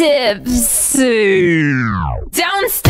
little bit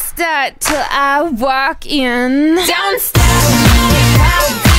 start till I walk in. Don't stop.